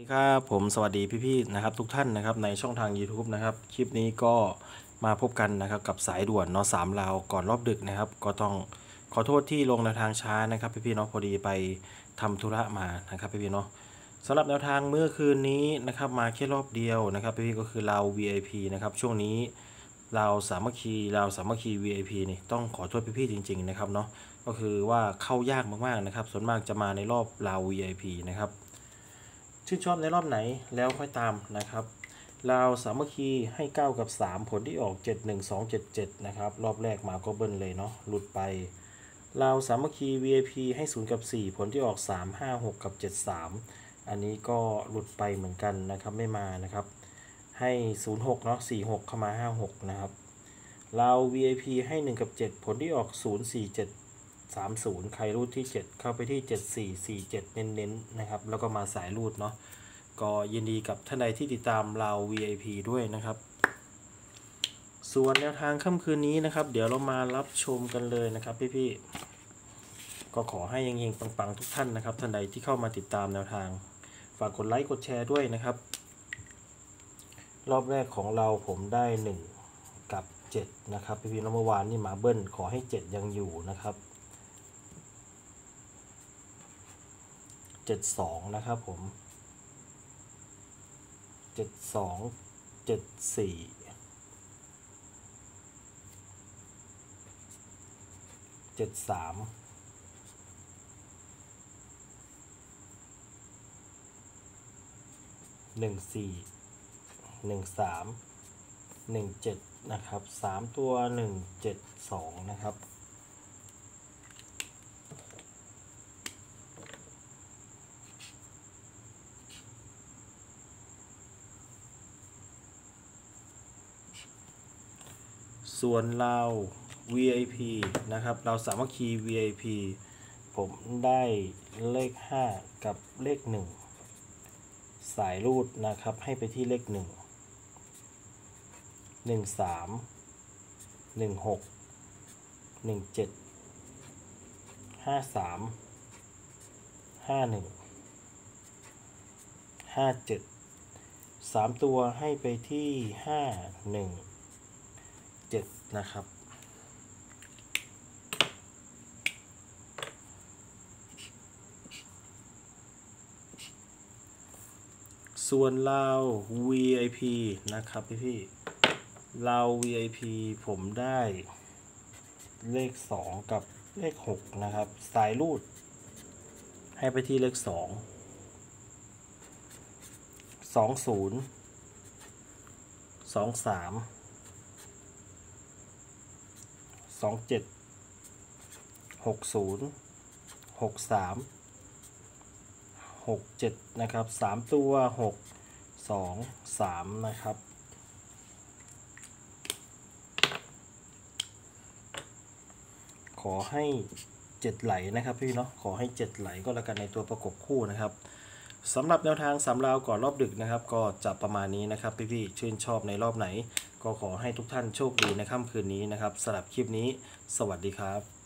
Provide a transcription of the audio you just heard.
สวัสดีครับผมสวัสดีพี่ๆนะครับทุกท่านนะครับในช่องทาง YouTube นะครับคลิปนี้ก็มาพบกันนะครับกับสายด่วนเนาะสามลาวก่อนรอบดึกนะครับ ก็ต้องขอโทษที่ลงแนวทางช้านะครับพี่ๆเนาะพอดีไปทำธุระมานะครับพี่ๆเนาะสำหรับแนวทางเมื่อคืนนี้นะครับมาแค่รอบเดียวนะครับพี่ๆก็คือเรา VIP นะครับช่วงนี้เราสามัคคีเราสามัคคี VIP นี่ต้องขอโทษพี่ๆจริง ๆนะครับเนาะก็คือว่าเข้ายากมากๆนะครับส่วนมากจะมาในรอบเรา VIP นะครับ ชื่นชอบในรอบไหนแล้วค่อยตามนะครับลาวสามัคคีให้ 9 กับ 3 ผลที่ออก 7 1 2 7 7 นะครับ รอบแรกมาก็เบิ้ลเลยเนาะหลุดไปลาวสามัคคี VIP ให้ 0 กับ 4 ผลที่ออก 3 5 6 กับ 7 3 อันนี้ก็หลุดไปเหมือนกันนะครับไม่มานะครับ ให้ 0 6 เนาะ4 6 เข้ามา 5 6 นะครับลาว VIP ให้ 1 กับ 7 ผลที่ออก 0 4 7 30 ใครรูดที่ 7 เข้าไปที่ 7447 เน้นๆนะครับ แล้วก็มาสายรูดเนาะ ก็ยินดีกับท่านใดที่ติดตามเรา VIP ด้วยนะครับ ส่วนแนวทางค่ำคืนนี้นะครับ เดี๋ยวเรามารับชมกันเลยนะครับพี่ๆ ก็ขอให้เฮงๆปังๆ ทุกท่านนะครับ ท่านใดที่เข้ามาติดตามแนวทาง ฝากกดไลค์กดแชร์ด้วยนะครับ รอบแรกของเราผมได้ 1 กับ 7 นะครับพี่ๆแล้วเมื่อวานนี่มาเบิ้ลขอให้ 7 ยังอยู่นะครับ จ็ดสองนะครับผมเจ็ดสองเจ็ดสี่เจ็ดสามหนึ่งสี่หนึ่งสามหนึ่งเจ็ดนะครับสามตัวหนึ่งเจ็ดสองนะครับ ส่วนเรา VIP นะครับ เราสามัคคี VIP ผมได้เลข 5 กับเลข 1 สายรูดนะครับ ให้ไปที่เลข 1 1 3 1 6 1 7 5 3 5 1 5 7 3 ตัวให้ไปที่ 5 1 7 นะครับ ส่วนเรา VIP นะครับพี่พี่เรา VIP ผมได้เลข 2 กับเลข 6 นะครับ สายรูด ให้ไปที่เลข 2 2 0 2 3 สองเจ็ดหกศูนย์หกสามหกเจ็ดนะครับสามตัวหกสองสามนะครับขอให้เจ็ดไหลนะครับพี่เนาะขอให้เจ็ดไหลก็แล้วกันในตัวประกบคู่นะครับ สำหรับแนวทางสำราวก่อนรอบดึกนะครับ ก็จะประมาณนี้นะครับพี่ๆชื่นชอบในรอบไหน ก็ขอให้ทุกท่านโชคดีในค่ำคืนนี้นะครับสำหรับคลิปนี้ สวัสดีครับ